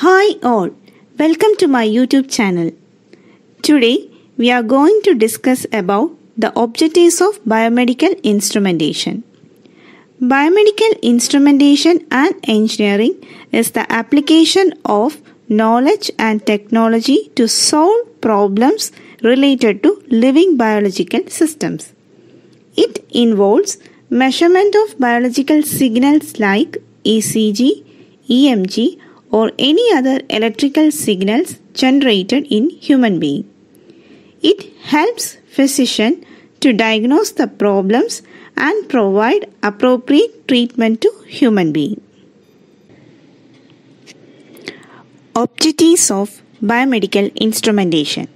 Hi all, welcome to my YouTube channel. Today we are going to discuss about the objectives of biomedical instrumentation. Biomedical instrumentation and engineering is the application of knowledge and technology to solve problems related to living biological systems. It involves measurement of biological signals like ECG, EMG or any other electrical signals generated in human being. It helps physician to diagnose the problems and provide appropriate treatment to human being. Objectives of biomedical instrumentation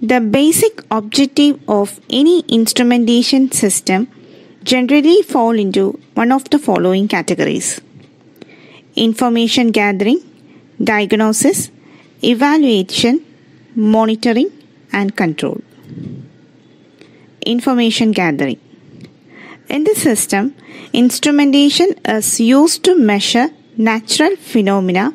The basic objective of any instrumentation system generally fall into one of the following categories information gathering, diagnosis, evaluation, monitoring, and control. Information gathering. In the system, instrumentation is used to measure natural phenomena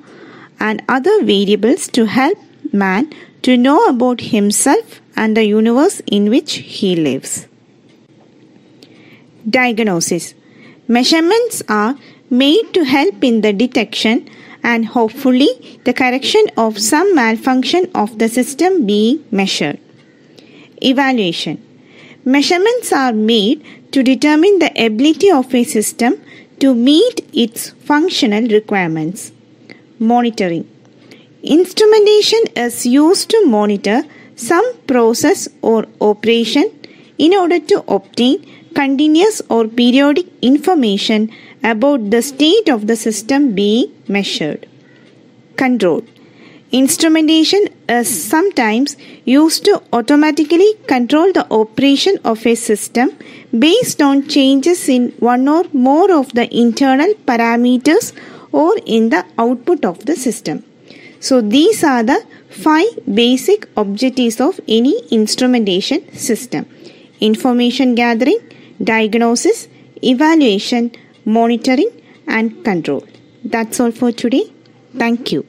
and other variables to help man to know about himself and the universe in which he lives. Diagnosis Measurements are made to help in the detection and hopefully the correction of some malfunction of the system being measured. Evaluation Measurements are made to determine the ability of a system to meet its functional requirements. Monitoring Instrumentation is used to monitor some process or operation in order to obtain continuous or periodic information about the state of the system being measured. Control Instrumentation is sometimes used to automatically control the operation of a system based on changes in one or more of the internal parameters or in the output of the system. So these are the five basic objectives of any instrumentation system. Information gathering, diagnosis, evaluation, monitoring and control. That's all for today. Thank you.